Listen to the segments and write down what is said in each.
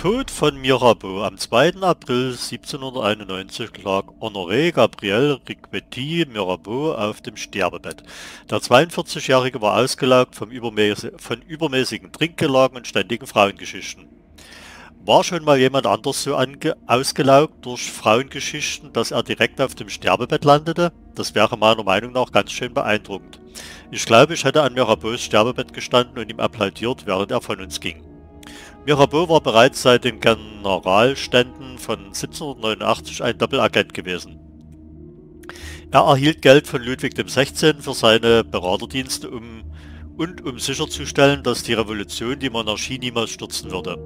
Tod von Mirabeau am 2. April 1791 lag Honoré Gabriel Riquetti Mirabeau auf dem Sterbebett. Der 42-Jährige war ausgelaugt vom übermäßig, von übermäßigen Trinkgelagen und ständigen Frauengeschichten. War schon mal jemand anders so ausgelaugt durch Frauengeschichten, dass er direkt auf dem Sterbebett landete? Das wäre meiner Meinung nach ganz schön beeindruckend. Ich glaube, ich hätte an Mirabeaus Sterbebett gestanden und ihm applaudiert, während er von uns ging. Mirabeau war bereits seit den Generalständen von 1789 ein Doppelagent gewesen. Er erhielt Geld von Ludwig XVI. für seine Beraterdienste um, und um sicherzustellen, dass die Revolution die Monarchie niemals stürzen würde.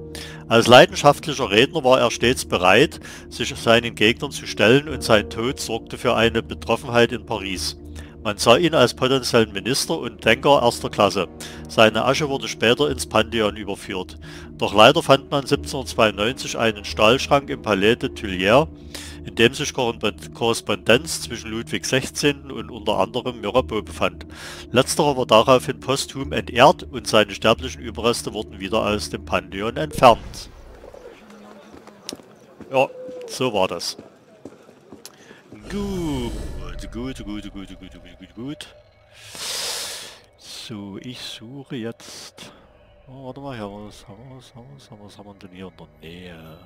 Als leidenschaftlicher Redner war er stets bereit, sich seinen Gegnern zu stellen und sein Tod sorgte für eine Betroffenheit in Paris. Man sah ihn als potenziellen Minister und Denker erster Klasse. Seine Asche wurde später ins Pantheon überführt. Doch leider fand man 1792 einen Stahlschrank im Palais de Tuileries, in dem sich Korrespondenz zwischen Ludwig XVI. und unter anderem Mirabeau befand. Letzterer war daraufhin posthum entehrt und seine sterblichen Überreste wurden wieder aus dem Pantheon entfernt. Ja, so war das. Gut gut, gut, gut, gut, gut, gut, gut. So, ich suche jetzt... Oh, warte mal, hier, was haben wir, was haben wir, was haben wir denn hier in der Nähe?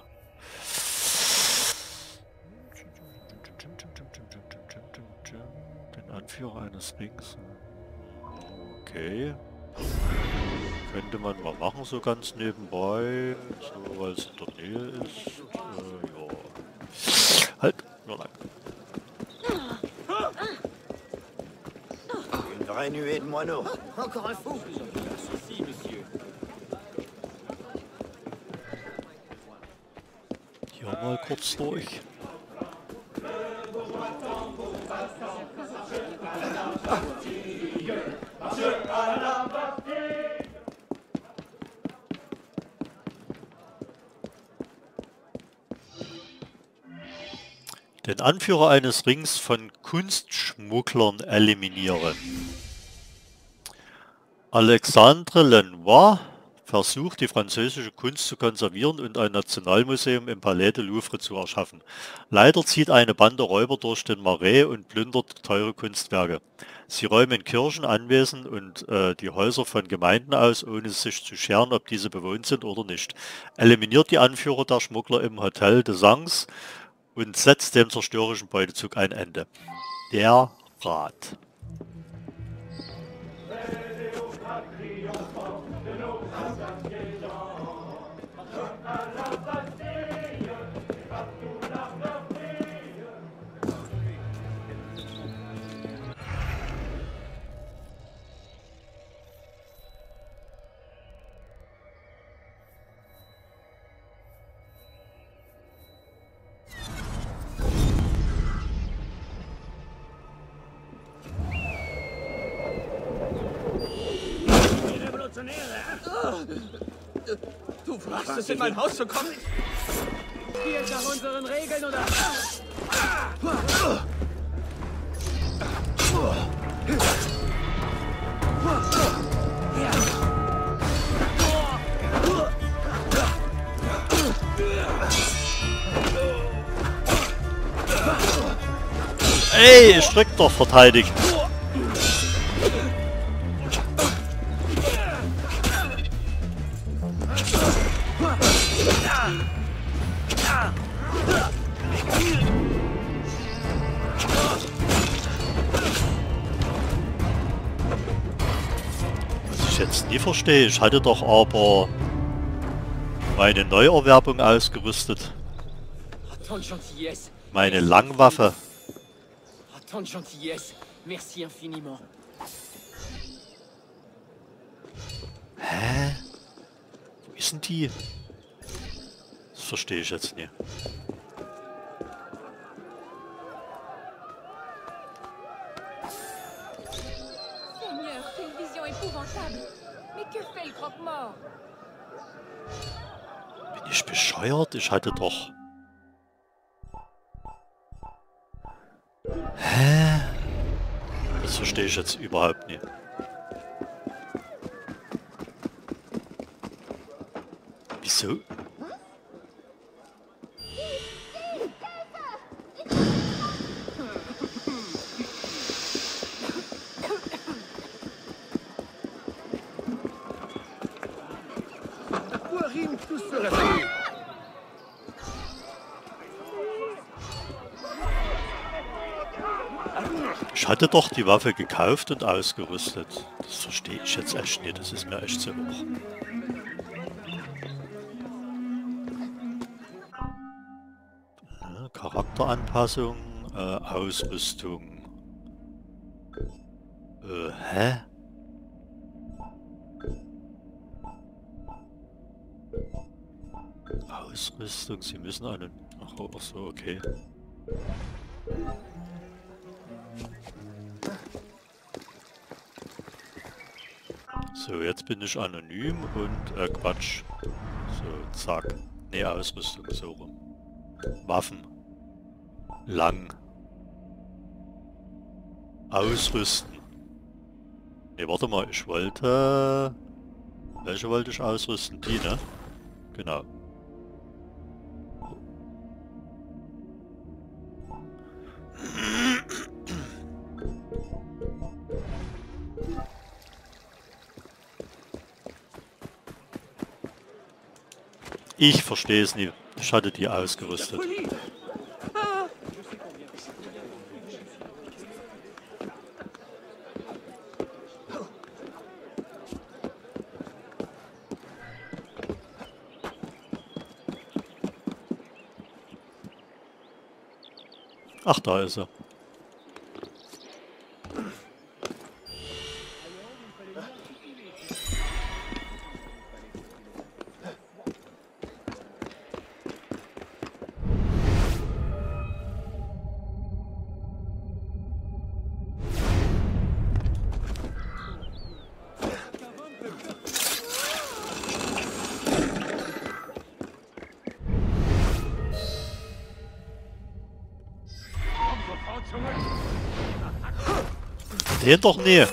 Den Anführer eines Rings. Okay. Könnte man mal machen, so ganz nebenbei. So, weil es in der Nähe ist. Äh, ja. Halt, nur lang. vraie nuée de moineaux. Encore un fou Ceci, monsieur. Hier mal kurz durch. Den Anführer eines Rings von Kunstschmugglern eliminieren. Alexandre Lenoir versucht, die französische Kunst zu konservieren und ein Nationalmuseum im Palais de Louvre zu erschaffen. Leider zieht eine Bande Räuber durch den Marais und plündert teure Kunstwerke. Sie räumen Kirchen, Anwesen und äh, die Häuser von Gemeinden aus, ohne sich zu scheren, ob diese bewohnt sind oder nicht. Eliminiert die Anführer der Schmuggler im Hotel de Sangs und setzt dem zerstörerischen Beutezug ein Ende. Der Rat. gens, de nos associations. Es, in mein Haus zu kommen? Spielt nach unseren Regeln oder... Ey, Doch verteidigt. verstehe. Ich hatte doch aber meine Neuerwerbung ausgerüstet. Meine Langwaffe. Hä? Wo ist denn die? Das verstehe ich jetzt nicht. Bin ich bescheuert? Ich hatte doch... Hä? Das verstehe ich jetzt überhaupt nicht. Wieso? Ich hatte doch die Waffe gekauft und ausgerüstet. Das verstehe ich jetzt echt nicht. Das ist mir echt zu hoch. Ja, Charakteranpassung, äh, Ausrüstung. Äh, hä? Ausrüstung, Sie müssen einen... Ach, ach so, okay. So, jetzt bin ich anonym und äh, Quatsch. So, zack. Ne, Ausrüstung, so rum. Waffen. Lang. Ausrüsten. Ne, warte mal, ich wollte... Welche wollte ich ausrüsten? Die, ne? Genau. Ich verstehe es nicht. Ich hatte die ausgerüstet. Ach, da ist er. Den doch nie.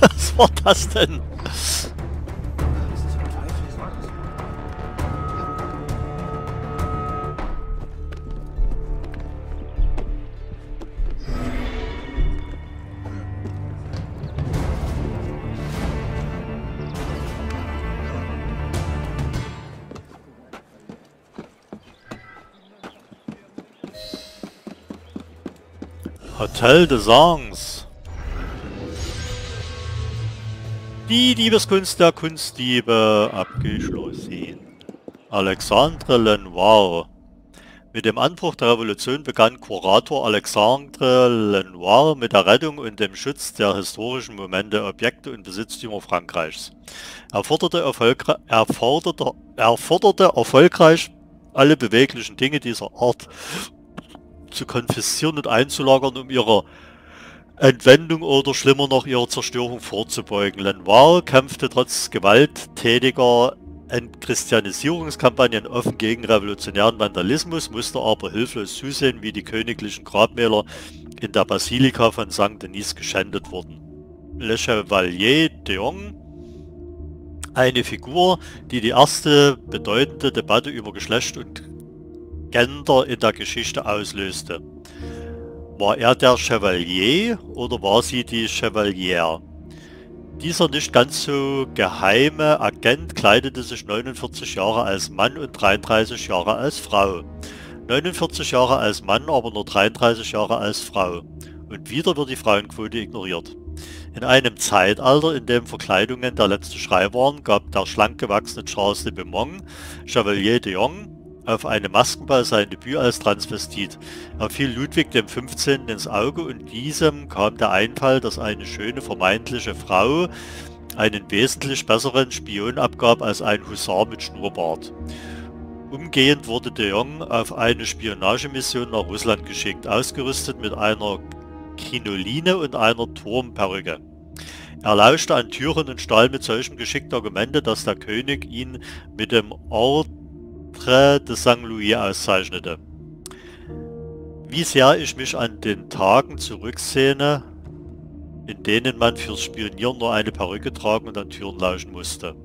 Was war das denn? Hotel des Songs. Die Diebeskunst der Kunstdiebe abgeschlossen. Alexandre Lenoir. Mit dem Anbruch der Revolution begann Kurator Alexandre Lenoir mit der Rettung und dem Schutz der historischen Momente, Objekte und Besitztümer Frankreichs. Er forderte, er, forderte, er forderte erfolgreich alle beweglichen Dinge dieser Art zu konfiszieren und einzulagern, um ihrer Entwendung oder schlimmer noch ihrer Zerstörung vorzubeugen. Lenoir kämpfte trotz gewalttätiger Entchristianisierungskampagnen offen gegen revolutionären Vandalismus, musste aber hilflos zusehen, wie die königlichen Grabmäler in der Basilika von St. Denis geschändet wurden. Le Chevalier de Jong, eine Figur, die die erste bedeutende Debatte über Geschlecht und Gender in der Geschichte auslöste. War er der Chevalier oder war sie die Chevalier? Dieser nicht ganz so geheime Agent kleidete sich 49 Jahre als Mann und 33 Jahre als Frau. 49 Jahre als Mann, aber nur 33 Jahre als Frau. Und wieder wird die Frauenquote ignoriert. In einem Zeitalter, in dem Verkleidungen der letzte Schrei waren, gab der schlank gewachsene Charles de Beaumont, Chevalier de Jong, auf einem Maskenball sein Debüt als Transvestit. Er fiel Ludwig dem 15. ins Auge und diesem kam der Einfall, dass eine schöne vermeintliche Frau einen wesentlich besseren Spion abgab als ein Husar mit Schnurrbart. Umgehend wurde de Jong auf eine Spionagemission nach Russland geschickt, ausgerüstet mit einer Krinoline und einer Turmperücke. Er lauschte an Türen und stahl mit solchem Geschick Argumente, dass der König ihn mit dem Ort Ordre de Saint-Louis auszeichnete. Wie sehr ich mich an den Tagen zurücksehne, in denen man fürs Spionieren nur eine Perücke tragen und an Türen lauschen musste.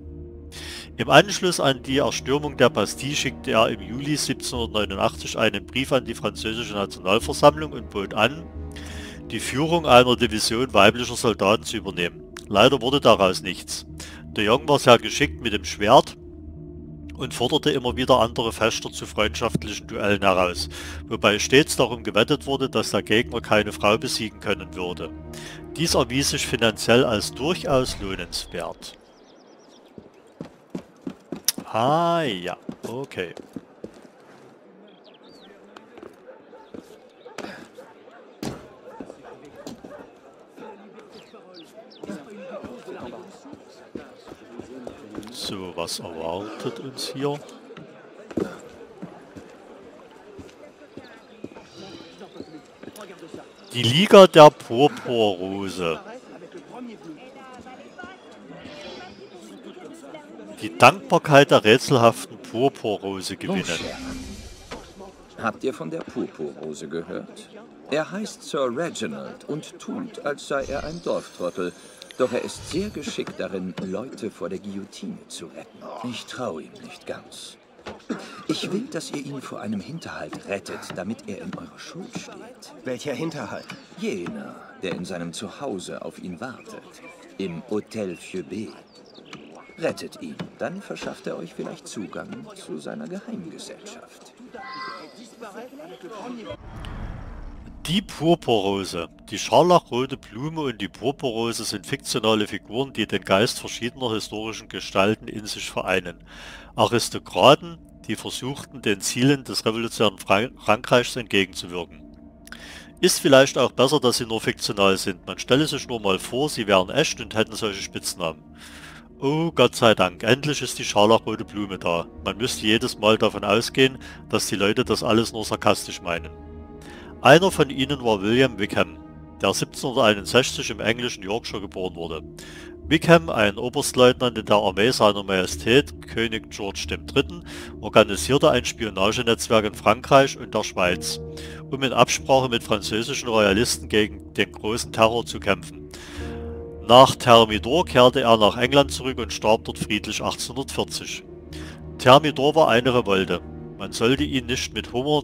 Im Anschluss an die Erstürmung der Bastille schickte er im Juli 1789 einen Brief an die französische Nationalversammlung und bot an, die Führung einer Division weiblicher Soldaten zu übernehmen. Leider wurde daraus nichts. De Jong war sehr geschickt mit dem Schwert und forderte immer wieder andere Fechter zu freundschaftlichen Duellen heraus, wobei stets darum gewettet wurde, dass der Gegner keine Frau besiegen können würde. Dies erwies sich finanziell als durchaus lohnenswert. Ah ja, okay. So, was erwartet uns hier? Die Liga der Purpurrose. Die Dankbarkeit der rätselhaften Purpurrose gewinnen. Habt ihr von der Purpurrose gehört? Er heißt Sir Reginald und tut, als sei er ein Dorftrottel. Doch er ist sehr geschickt darin, Leute vor der Guillotine zu retten. Ich traue ihm nicht ganz. Ich will, dass ihr ihn vor einem Hinterhalt rettet, damit er in eurer Schuld steht. Welcher Hinterhalt? Jener, der in seinem Zuhause auf ihn wartet. Im Hotel Fieubé. Rettet ihn, dann verschafft er euch vielleicht Zugang zu seiner Geheimgesellschaft. Die Purpurrose. Die scharlachrote Blume und die Purpurrose sind fiktionale Figuren, die den Geist verschiedener historischen Gestalten in sich vereinen. Aristokraten, die versuchten, den Zielen des revolutionären Frankreichs entgegenzuwirken. Ist vielleicht auch besser, dass sie nur fiktional sind. Man stelle sich nur mal vor, sie wären echt und hätten solche Spitznamen. Oh Gott sei Dank, endlich ist die scharlachrote Blume da. Man müsste jedes Mal davon ausgehen, dass die Leute das alles nur sarkastisch meinen. Einer von ihnen war William Wickham, der 1761 im englischen Yorkshire geboren wurde. Wickham, ein Oberstleutnant in der Armee seiner Majestät König George III., organisierte ein Spionagenetzwerk in Frankreich und der Schweiz, um in Absprache mit französischen Royalisten gegen den großen Terror zu kämpfen. Nach Thermidor kehrte er nach England zurück und starb dort friedlich 1840. Thermidor war eine Revolte. Man sollte ihn nicht mit Hummer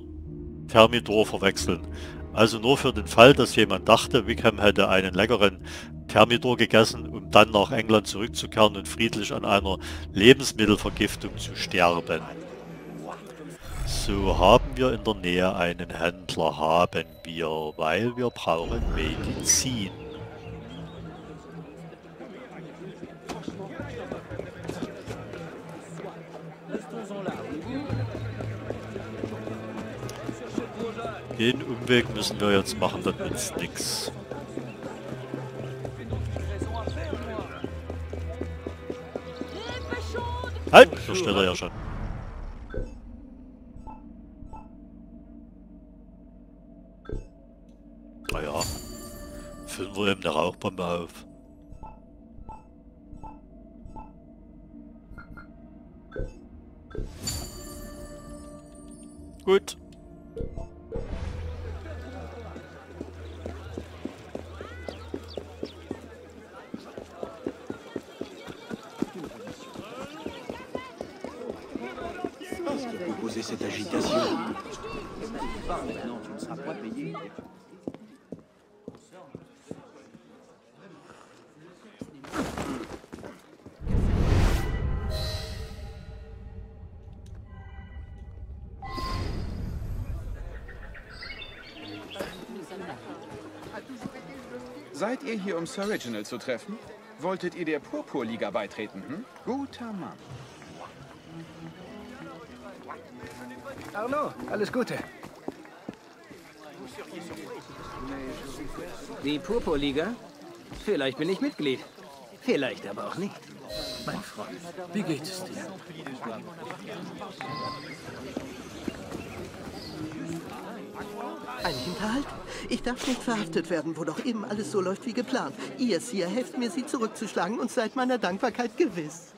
Thermidor verwechseln. Also nur für den Fall, dass jemand dachte, Wickham hätte einen leckeren Thermidor gegessen, um dann nach England zurückzukehren und friedlich an einer Lebensmittelvergiftung zu sterben. So haben wir in der Nähe einen Händler, haben wir, weil wir brauchen Medizin. Den Umweg müssen wir jetzt machen, das nützt nichts. Halt! Da steht er ja schon. Naja, füllen wir eben eine Rauchbombe auf. Gut. Poser cette agitation. Seid ihr hier, um Sir Reginald zu treffen? Wolltet ihr der Purpurliga beitreten, hm? Guter Mann. Arno, alles Gute. Die Purpurliga? Vielleicht bin ich Mitglied. Vielleicht aber auch nicht. Mein Freund, wie geht es dir? Ein Hinterhalt? Ich darf nicht verhaftet werden, wo doch eben alles so läuft wie geplant. Ihr, Sir, helft mir, sie zurückzuschlagen und seid meiner Dankbarkeit gewiss.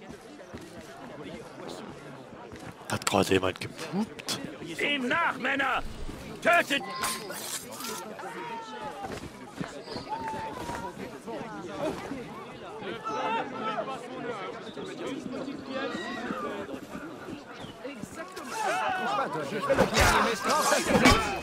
Hat gerade jemand gepupt? Ihm nach, Männer! Tötet! Ich will euch nicht, ihr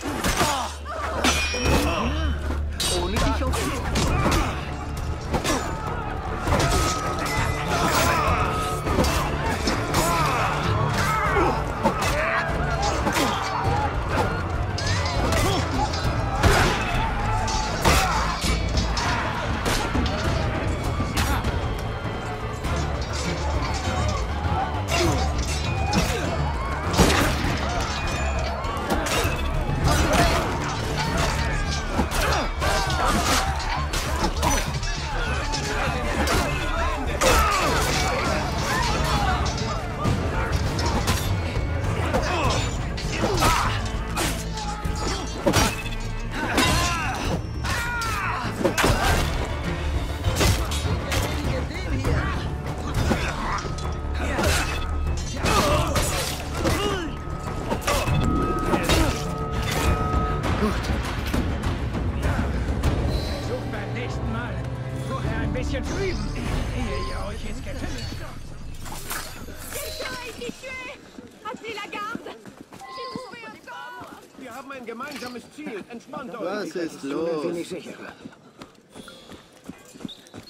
Nächsten Mal vorher ein bisschen zu üben, ehe ihr euch ins Getümmel stürzt. Wir haben ein gemeinsames Ziel. Entspannt euch. Was ist los?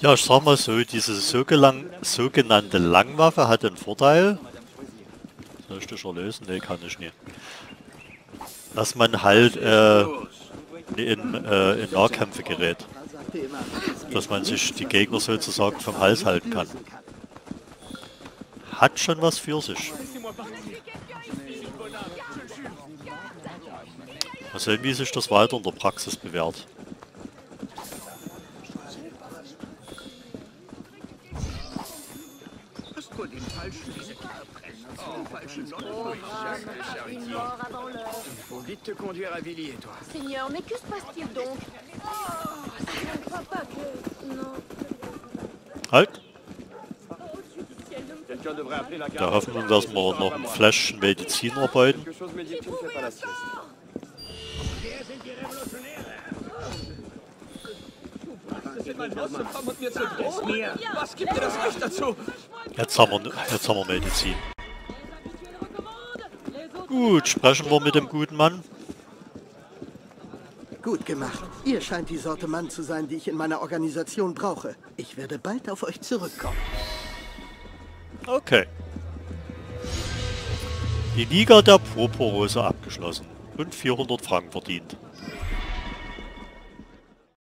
Ja, ich sag mal so, diese sogenannte Langwaffe hat den Vorteil. Soll ich das erlösen? Nee, kann ich nicht. Dass man halt äh, in, äh, in Nahkämpfe gerät. Dass man sich die Gegner sozusagen vom Hals halten kann. Hat schon was für sich. Mal sehen, wie sich das weiter in der Praxis bewährt. L'heure. Faut vite te conduire à Villiers, toi. Seigneur, mais que se passe-t-il donc Halt! Da hoffen wir, dass wir noch ein Fläschchen Medizin arbeiten. Jetzt haben wir, jetzt haben wir Medizin. Gut, sprechen wir mit dem guten Mann. Gut gemacht. Ihr scheint die Sorte Mann zu sein, die ich in meiner Organisation brauche. Ich werde bald auf euch zurückkommen. Okay. Die Liga der Purpurrose abgeschlossen und 400 Franken verdient.